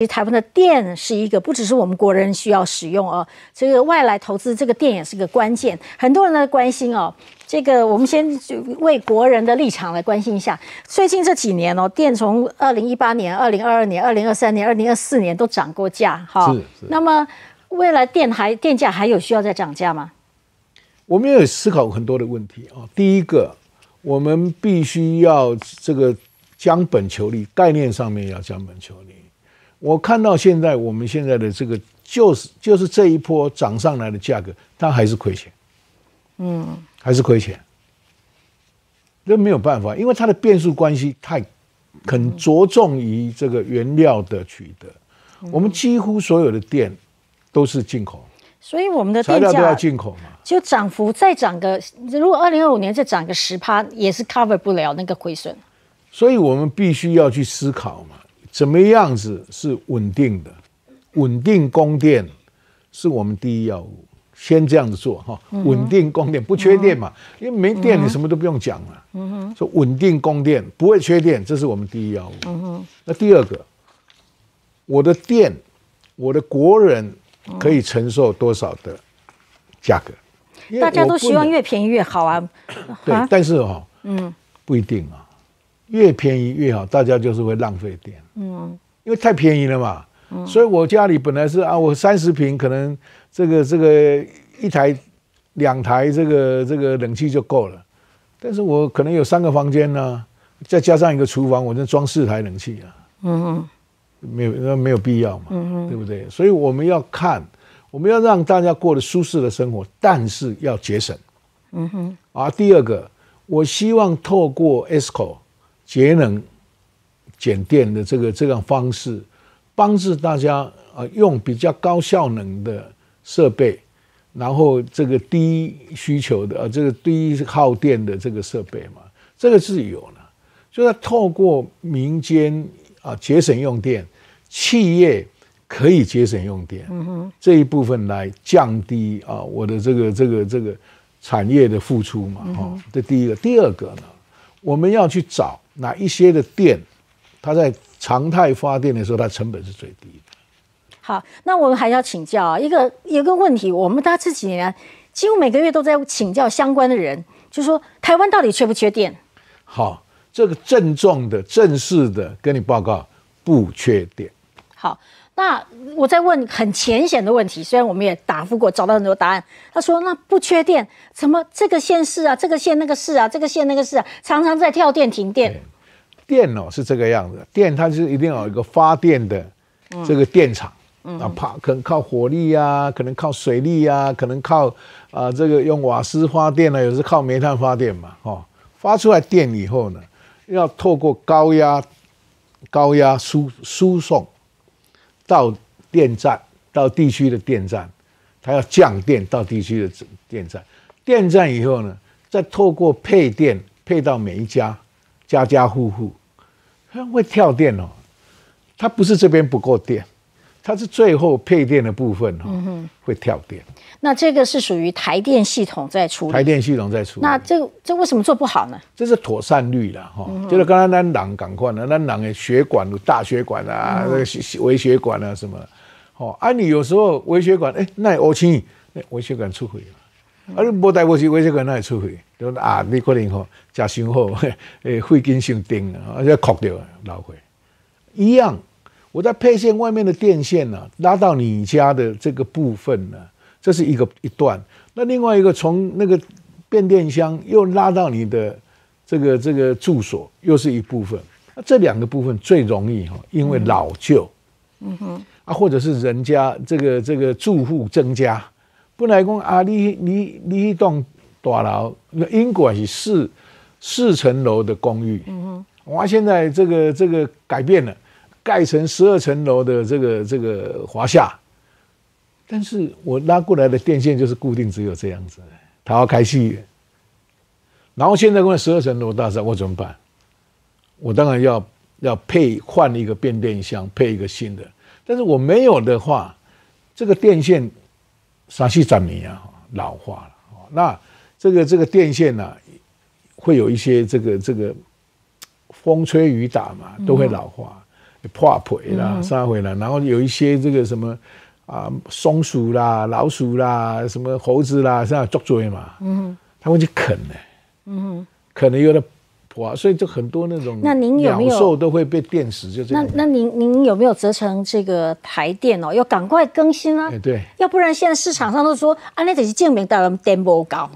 其实台湾的电是一个不只是我们国人需要使用哦，这个外来投资这个电也是个关键。很多人呢关心哦，这个我们先为国人的立场来关心一下。最近这几年哦，电从二零一八年、二零二二年、二零二三年、二零二四年都涨过价哈。是是。那么未来电还电价还有需要再涨价吗？我们也有思考很多的问题啊。第一个，我们必须要这个将本求利，概念上面要将本求利。我看到现在我们现在的这个就是就是这一波涨上来的价格，它还是亏钱，嗯，还是亏钱，这没有办法，因为它的变数关系太很着重于这个原料的取得，我们几乎所有的电都是进口，所以我们的材料都要进口嘛，就涨幅再涨个，如果二零二五年再涨个十趴，也是 cover 不了那个亏损，所以我们必须要去思考嘛。怎么样子是稳定的？稳定供电是我们第一要务，先这样子做哈。稳定供电不缺电嘛，因为没电你什么都不用讲了。嗯哼，说稳定供电不会缺电，这是我们第一要务。嗯哼，那第二个，我的电，我的国人可以承受多少的价格？大家都希望越便宜越好啊。对，但是哈，嗯，不一定啊。越便宜越好，大家就是会浪费电。嗯，因为太便宜了嘛。嗯，所以我家里本来是啊，我三十平可能这个这个一台两台这个这个冷气就够了，但是我可能有三个房间呢，再加上一个厨房，我就装四台冷气啊。嗯哼，没有那没有必要嘛。嗯哼，对不对？所以我们要看，我们要让大家过得舒适的生活，但是要节省。嗯哼，啊，第二个，我希望透过 ESCO。节能减电的这个这个方式，帮助大家啊用比较高效能的设备，然后这个低需求的啊这个低耗电的这个设备嘛，这个是有了，就是透过民间啊节省用电，企业可以节省用电，嗯哼，这一部分来降低啊我的这个这个这个产业的付出嘛，哈，这第一个，第二个呢，我们要去找。哪一些的电，它在常态发电的时候，它成本是最低的。好，那我们还要请教啊，一个有个问题，我们大家这几年几乎每个月都在请教相关的人，就说台湾到底缺不缺电？好，这个郑重的、正式的跟你报告，不缺电。好。那我在问很浅显的问题，虽然我们也答复过，找到很多答案。他说：“那不缺电，怎么这个县市啊，这个县那个市啊，这个县那个市啊，常常在跳电停电。”电哦是这个样子，电它是一定要有一个发电的这个电厂啊，怕可能靠火力啊，可能靠水力啊，可能靠啊这个用瓦斯发电呢，有时靠煤炭发电嘛，哦，发出来电以后呢，要透过高压高压输输送。到电站，到地区的电站，它要降电到地区的电站，电站以后呢，再透过配电配到每一家家家户户，它会跳电哦，它不是这边不够电，它是最后配电的部分哈，会跳电。那这个是属于台电系统在处理，台电系统在处理。那这这为什么做不好呢？这是妥善率了哈，就是刚刚咱人赶快了，咱人的血管大血管啊，那个微血管啊什么，哦，啊你有时候微血管哎，那恶清，那微血管出血了，啊你无带过去微血管那会出血，就啊你可能吼加伤好，诶肺经上顶了，而且哭掉老血。一样，我在配线外面的电线呢，拉到你家的这个部分呢。这是一个一段，那另外一个从那个变电箱又拉到你的这个这个住所，又是一部分。那这两个部分最容易哈，因为老旧，嗯哼，啊，或者是人家这个这个住户增加，本来讲啊，你你你一栋大楼，那英国是四四层楼的公寓，嗯哼，哇，现在这个这个改变了，盖成十二层楼的这个这个华夏。但是我拉过来的电线就是固定，只有这样子，它要开戏。然后现在问十二层楼大厦，我怎么办？我当然要要配换一个变电箱，配一个新的。但是我没有的话，这个电线三四十年啊，老化了。那这个这个电线呢，会有一些这个这个风吹雨打嘛，都会老化。破皮啦，啥回来，然后有一些这个什么啊松鼠啦、老鼠啦、什么猴子啦，这样捉追嘛，嗯，他会去啃呢，嗯，可能有的破，所以就很多那种那您有没有？鸟兽都会被电死，就这样。那那您您有没有责成这个台电哦，要赶快更新啊？哎，对，要不然现在市场上都说啊，那得是证明到人电不高。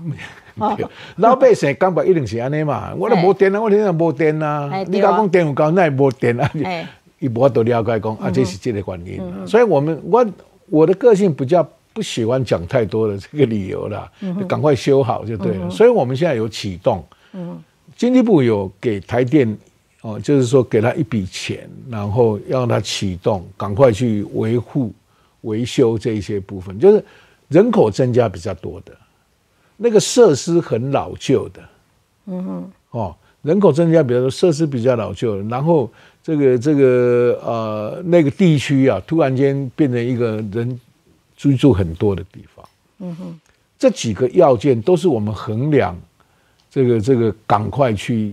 老百姓感觉一定是安尼嘛，我都无电啊，我现在无电啊。哎，你讲讲电有高，那也无电啊，哎伊无法度了解讲啊，这是这个原因。啊。所以我们我我的个性比较不喜欢讲太多的这个理由啦，就赶快修好就对了。所以我们现在有启动，经济部有给台电哦，就是说给他一笔钱，然后让他启动，赶快去维护、维修这一些部分，就是人口增加比较多的，那个设施很老旧的，嗯哼，哦，人口增加比较多，设施比较老旧，然后这个这个呃那个地区啊，突然间变成一个人居住很多的地方，嗯哼，这几个要件都是我们衡量这个这个赶快去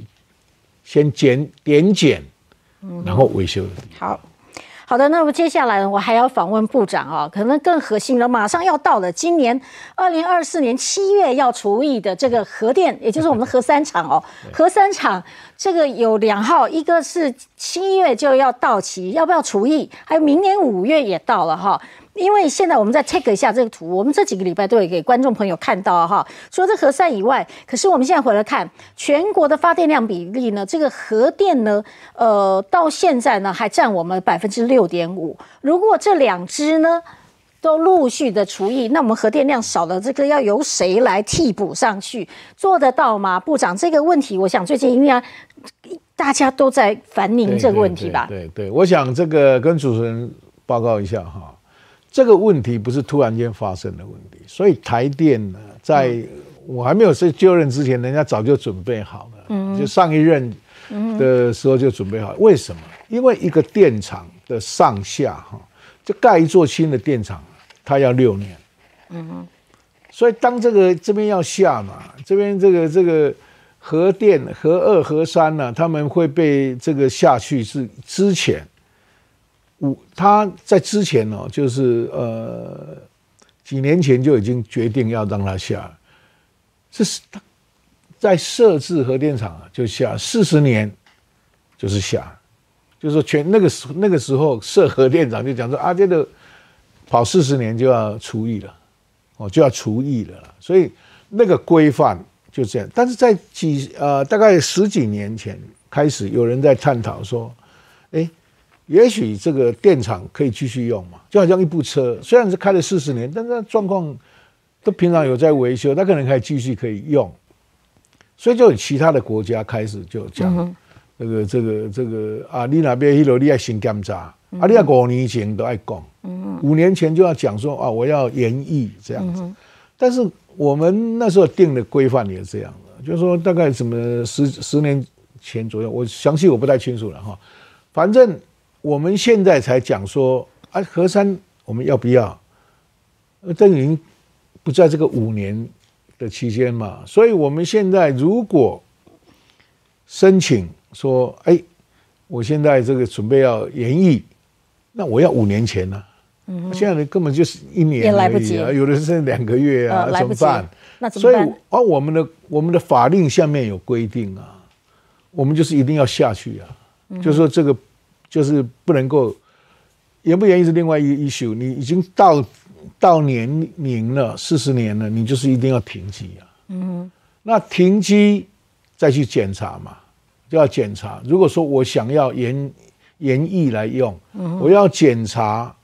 先减点检，然后维修的地方。好。好的，那么接下来呢，我还要访问部长啊，可能更核心了，马上要到了今年二零二四年七月要除役的这个核电，也就是我们的核三厂哦，核三厂这个有两号，一个是七月就要到期，要不要除役？还有明年五月也到了哈。因为现在我们再 take 一下这个图，我们这几个礼拜都有给观众朋友看到哈。除了这核三以外，可是我们现在回来看全国的发电量比例呢，这个核电呢，呃，到现在呢还占我们百分之六点五。如果这两支呢都陆续的除役，那我们核电量少了，这个要由谁来替补上去？做得到吗？部长，这个问题，我想最近应该大家都在烦您这个问题吧？对对对，我想这个跟主持人报告一下哈。这个问题不是突然间发生的问题，所以台电呢，在我还没有是就任之前，人家早就准备好了，嗯，就上一任的时候就准备好。为什么？因为一个电厂的上下哈，就盖一座新的电厂，它要六年，嗯，所以当这个这边要下嘛，这边这个这个核电核二核三呢，他们会被这个下去是之前。五，他在之前呢、哦，就是呃几年前就已经决定要让他下，这是他在设置核电厂啊就下四十年，就是下，就是说全那个时那个时候设核电厂就讲说啊，这个跑四十年就要除役了，哦就要除役了，所以那个规范就这样。但是在几呃大概十几年前开始，有人在探讨说，哎。也许这个电厂可以继续用嘛，就好像一部车，虽然是开了四十年，但是状况都平常有在维修，它可能还继续可以用。所以就有其他的国家开始就讲，这个这个这个啊，你那边一楼你要先检查，啊，你要五年前都爱讲，五年前就要讲说啊，我要延役这样子。但是我们那时候定的规范也是这样的，就是说大概什么十十年前左右，我详细我不太清楚了哈，反正。我们现在才讲说啊，核三我们要不要？这已经不在这个五年的期间嘛，所以我们现在如果申请说，哎，我现在这个准备要延役，那我要五年前呢、啊？嗯，现在根本就是一年也来不及啊，有的是两个月啊，呃、怎么办？那怎么办？所以啊，我们的我们的法令下面有规定啊，我们就是一定要下去啊，嗯、就是说这个。就是不能够延不延役是另外一个 issue，你已经到到年龄了，四十年了，你就是一定要停机啊。嗯，那停机再去检查嘛，就要检查。如果说我想要延延役来用，我要检查，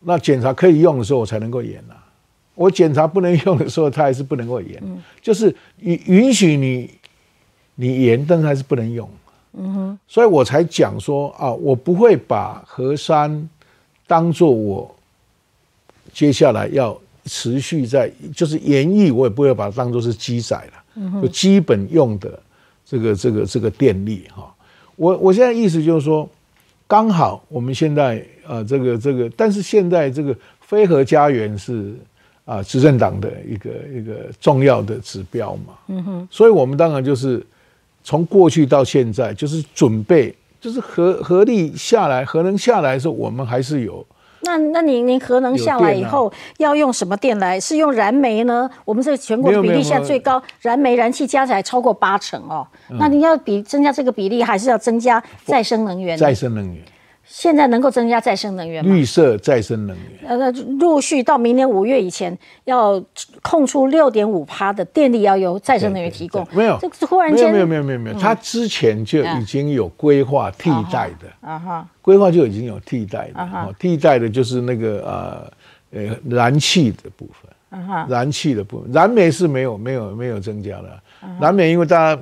那检查可以用的时候我才能够延啊。我检查不能用的时候，它还是不能够延，就是允允许你你延，但是还是不能用。嗯哼，所以我才讲说啊，我不会把河山当做我接下来要持续在，就是演绎，我也不会把它当做是机载了，嗯、就基本用的这个这个这个电力哈。我我现在意思就是说，刚好我们现在呃这个这个，但是现在这个非核家园是啊执政党的一个一个重要的指标嘛，嗯哼，所以我们当然就是。从过去到现在，就是准备就是核核力下来，核能下来的时候，我们还是有。那那您您核能下来以后要用什么电来？是用燃煤呢？我们这个全国比例现在最高，燃煤燃气加起来超过八成哦。那你要比增加这个比例，还是要增加再生能源？再生能源。现在能够增加再生能源吗？绿色再生能源。呃，那陆续到明年五月以前，要空出六点五趴的电力要由再生能源提供。没有，这忽然间没有没有没有没有，他之前就已经有规划替代的。啊哈，规划就已经有替代的。啊哈，替代的就是那个呃呃燃气的部分。啊哈，燃气的部分，燃煤是没有没有没有增加的。燃煤因为大家。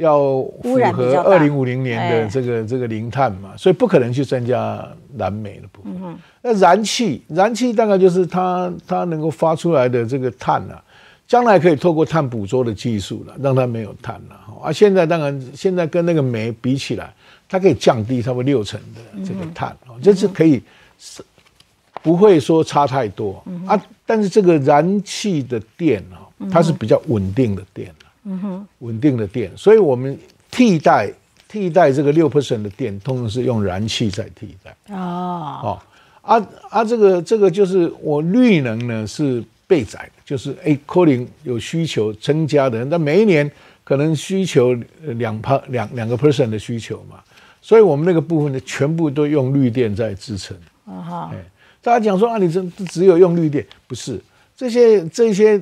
要符合二零五零年的这个这个零碳嘛，所以不可能去增加燃煤的部分。那燃气，燃气大概就是它它能够发出来的这个碳啊，将来可以透过碳捕捉的技术了，让它没有碳了。啊，现在当然现在跟那个煤比起来，它可以降低差不多六成的这个碳哦，这是可以是不会说差太多啊。但是这个燃气的电啊，它是比较稳定的电。嗯哼，稳定的电，所以我们替代替代这个六 percent 的电，通常是用燃气在替代。哦，哦，啊啊，这个这个就是我绿能呢是备载的，就是哎，可能有需求增加的，但每一年可能需求两帕两两个 percent 的需求嘛，所以我们那个部分呢，全部都用绿电在支撑。啊哈，哎，大家讲说啊，你这只有用绿电，不是这些这些。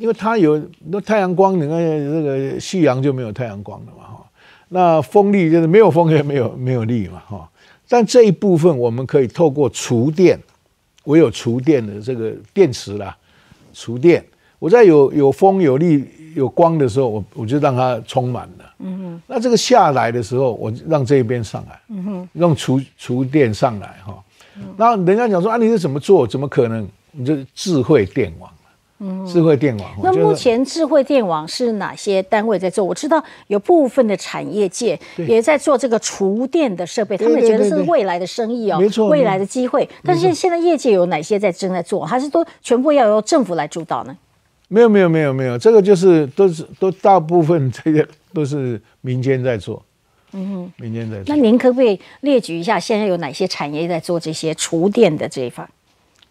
因为它有那太阳光，你看这个夕阳就没有太阳光了嘛哈。那风力就是没有风也没有 没有力嘛哈。但这一部分我们可以透过厨电，我有厨电的这个电池啦，厨电。我在有有风有力有光的时候，我我就让它充满了。嗯哼。那这个下来的时候，我让这一边上来。嗯哼。用储储电上来哈。那人家讲说啊，你是怎么做？怎么可能？你这智慧电网。智慧电网。那目前智慧电网是哪些单位在做？我知道有部分的产业界也在做这个厨电的设备，他们觉得是未来的生意哦，没错，未来的机会。但是现在业界有哪些在正在做？还是都全部要由政府来主导呢？没有，没有，没有，没有，这个就是都是都大部分这些都是民间在做。嗯哼，民间在做。那您可不可以列举一下现在有哪些产业在做这些厨电的这一方？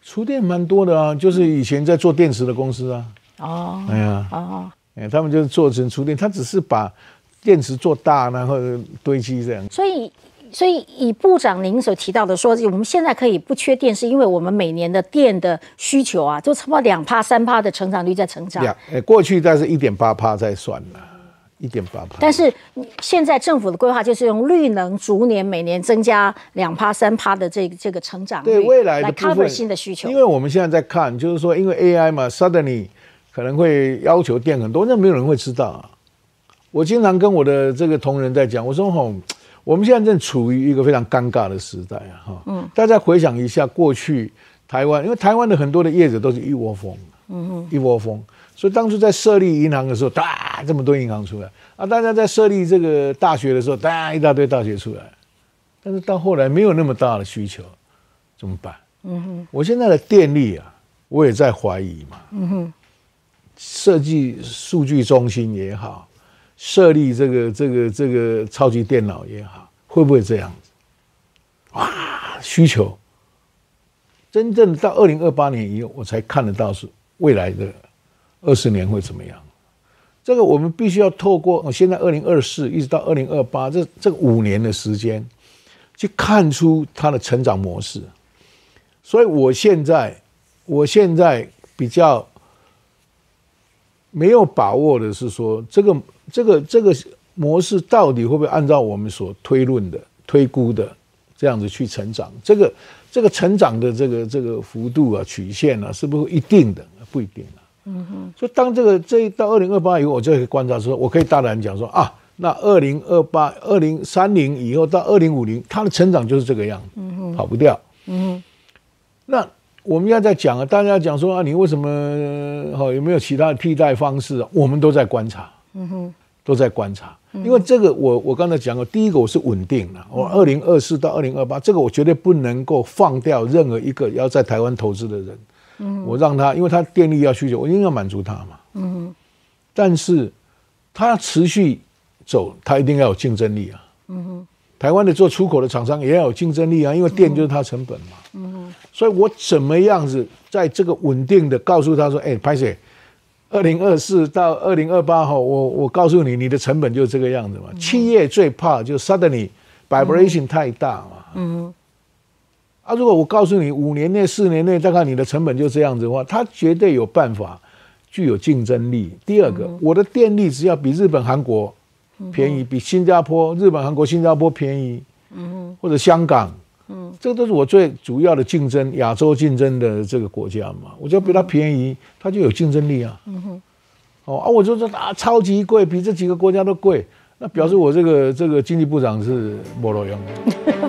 厨电蛮多的啊，就是以前在做电池的公司啊。哦，哎呀，哦，哎，他们就是做成厨电，他只是把电池做大，然后堆积这样。所以，所以以部长您所提到的说，我们现在可以不缺电，是因为我们每年的电的需求啊，就差不多两帕三帕的成长率在成长。两，哎，过去但是一点八帕在算了。一点八帕，但是现在政府的规划就是用绿能逐年每年增加两帕三帕的这这个成长率，对未来的 cover 新的需求。因为我们现在在看，就是说，因为 AI 嘛，suddenly 可能会要求电很多，那没有人会知道啊。我经常跟我的这个同仁在讲，我说吼，我们现在正处于一个非常尴尬的时代啊，哈，嗯，大家回想一下过去台湾，因为台湾的很多的业者都是一窝蜂，嗯嗯，一窝蜂。所以当初在设立银行的时候，哒这么多银行出来啊！大家在设立这个大学的时候，哒一大堆大学出来，但是到后来没有那么大的需求，怎么办？嗯哼，我现在的电力啊，我也在怀疑嘛。嗯哼，设计数据中心也好，设立这个这个这个超级电脑也好，会不会这样子？哇，需求真正到二零二八年以后，我才看得到是未来的。二十年会怎么样？这个我们必须要透过现在二零二四一直到二零二八这这五年的时间，去看出它的成长模式。所以我现在我现在比较没有把握的是说，这个这个这个模式到底会不会按照我们所推论的推估的这样子去成长？这个这个成长的这个这个幅度啊曲线啊，是不是一定的？不一定。嗯哼，所以当这个这一到二零二八以后，我就可以观察说，我可以大胆讲说啊，那二零二八、二零三零以后到二零五零，它的成长就是这个样子，嗯哼，跑不掉。嗯哼，那我们要在讲啊，大家讲说啊，你为什么哈有没有其他的替代方式？啊我们都在观察，嗯哼，都在观察，因为这个我我刚才讲过，第一个我是稳定的，我二零二四到二零二八，这个我绝对不能够放掉任何一个要在台湾投资的人。我让他，因为他电力要需求，我一定要满足他嘛。嗯，但是他要持续走，他一定要有竞争力啊。嗯哼，台湾的做出口的厂商也要有竞争力啊，因为电就是它成本嘛。嗯，所以我怎么样子在这个稳定的告诉他说，哎，拍摄，二零二四到二零二八号，我我告诉你，你的成本就是这个样子嘛。企业最怕就 suddenly vibration 太大嘛。嗯。啊，如果我告诉你五年内、四年内大概你的成本就这样子的话，它绝对有办法具有竞争力。第二个，我的电力只要比日本、韩国。便宜比新加坡、日本、韩国、新加坡便宜，嗯，或者香港，嗯，这个都是我最主要的竞争，亚洲竞争的这个国家嘛，我就比它便宜，它就有竞争力啊，嗯哼，哦啊，我就说啊，超级贵，比这几个国家都贵，那表示我这个这个经济部长是没路用。